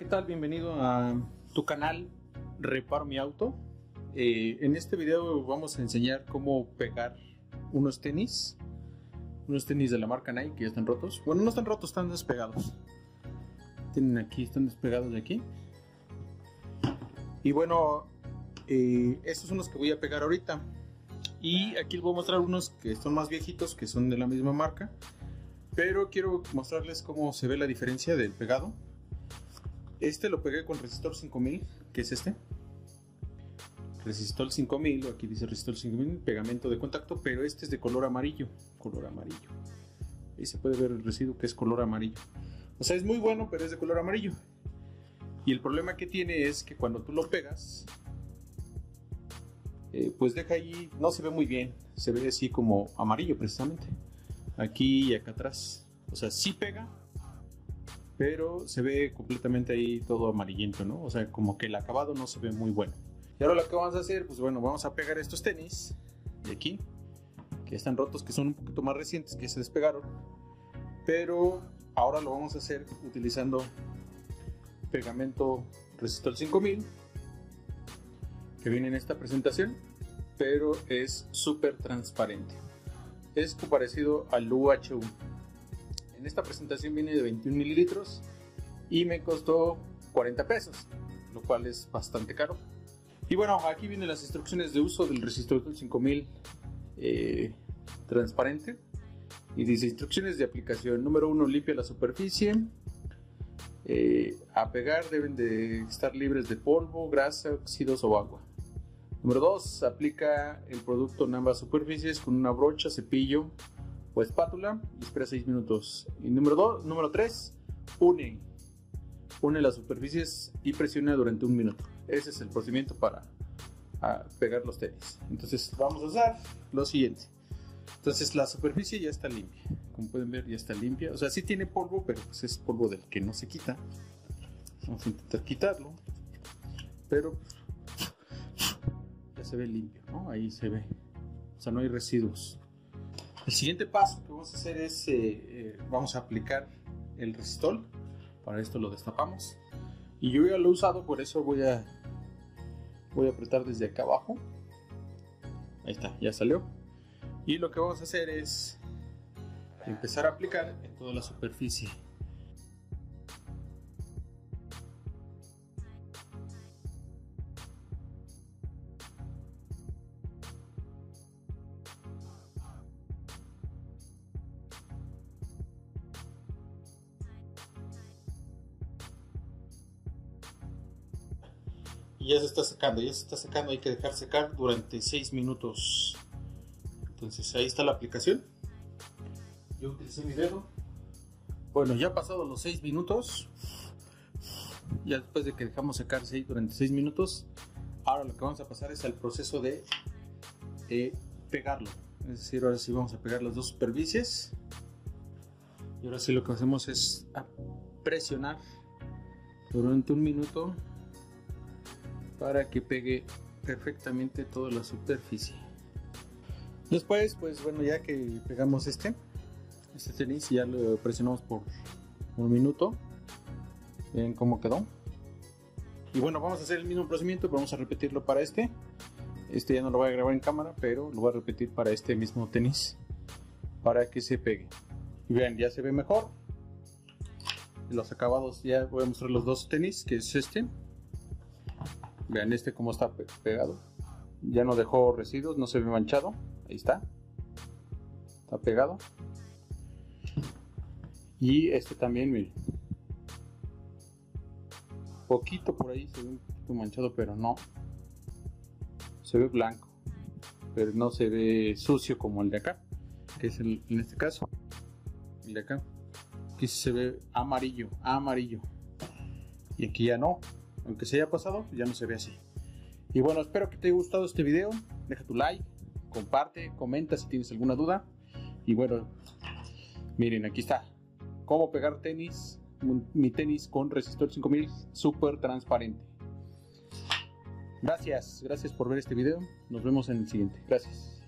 ¿qué tal? Bienvenido a tu canal Reparo mi auto. Eh, en este video vamos a enseñar cómo pegar unos tenis. Unos tenis de la marca Nike que ya están rotos. Bueno, no están rotos, están despegados. Tienen aquí, están despegados de aquí. Y bueno, eh, estos son los que voy a pegar ahorita. Y aquí les voy a mostrar unos que son más viejitos, que son de la misma marca. Pero quiero mostrarles cómo se ve la diferencia del pegado. Este lo pegué con resistor 5000, que es este. Resistor 5000, aquí dice resistor 5000, pegamento de contacto, pero este es de color amarillo. Color amarillo. Ahí se puede ver el residuo que es color amarillo. O sea, es muy bueno, pero es de color amarillo. Y el problema que tiene es que cuando tú lo pegas, eh, pues deja ahí, no se ve muy bien. Se ve así como amarillo precisamente aquí y acá atrás. O sea, sí pega, pero se ve completamente ahí todo amarillento, ¿no? O sea, como que el acabado no se ve muy bueno. Y ahora lo que vamos a hacer, pues bueno, vamos a pegar estos tenis de aquí, que están rotos, que son un poquito más recientes, que se despegaron. Pero ahora lo vamos a hacer utilizando pegamento resistor 5000, que viene en esta presentación, pero es súper transparente es parecido al UHU. En esta presentación viene de 21 mililitros y me costó 40 pesos, lo cual es bastante caro. Y bueno, aquí vienen las instrucciones de uso del resistor 5000 eh, transparente. Y dice instrucciones de aplicación. Número 1, limpia la superficie. Eh, a pegar deben de estar libres de polvo, grasa, óxidos o agua. Número 2. Aplica el producto en ambas superficies con una brocha, cepillo o espátula y espera 6 minutos. Y número 2, número 3. Une. Une las superficies y presiona durante un minuto. Ese es el procedimiento para pegar los tenis. Entonces vamos a usar lo siguiente. Entonces la superficie ya está limpia. Como pueden ver ya está limpia. O sea, sí tiene polvo, pero pues es polvo del que no se quita. Vamos a intentar quitarlo. Pero se ve limpio, ¿no? Ahí se ve. O sea, no hay residuos. El siguiente paso que vamos a hacer es, eh, eh, vamos a aplicar el resistol. Para esto lo destapamos. Y yo ya lo he usado, por eso voy a, voy a apretar desde acá abajo. Ahí está, ya salió. Y lo que vamos a hacer es empezar a aplicar en toda la superficie. Y ya se está secando, ya se está secando, hay que dejar secar durante 6 minutos. Entonces ahí está la aplicación. Yo utilicé mi dedo. Bueno, ya pasado los 6 minutos, ya después de que dejamos secarse durante 6 minutos, ahora lo que vamos a pasar es al proceso de eh, pegarlo. Es decir, ahora sí vamos a pegar las dos superficies. Y ahora sí lo que hacemos es presionar durante un minuto para que pegue perfectamente toda la superficie. Después, pues bueno, ya que pegamos este, este tenis, ya lo presionamos por un minuto. Ven cómo quedó. Y bueno, vamos a hacer el mismo procedimiento, vamos a repetirlo para este. Este ya no lo voy a grabar en cámara, pero lo voy a repetir para este mismo tenis, para que se pegue. Y vean, ya se ve mejor. Los acabados, ya voy a mostrar los dos tenis, que es este Vean este cómo está pegado. Ya no dejó residuos, no se ve manchado. Ahí está. Está pegado. Y este también, miren. Poquito por ahí se ve un poquito manchado, pero no. Se ve blanco. Pero no se ve sucio como el de acá. Que es el, en este caso. El de acá. Aquí se ve amarillo, amarillo. Y aquí ya no aunque se haya pasado, ya no se ve así. Y bueno, espero que te haya gustado este video. Deja tu like, comparte, comenta si tienes alguna duda. Y bueno, miren, aquí está. Cómo pegar tenis, mi tenis con resistor 5000 súper transparente. Gracias, gracias por ver este video. Nos vemos en el siguiente. Gracias.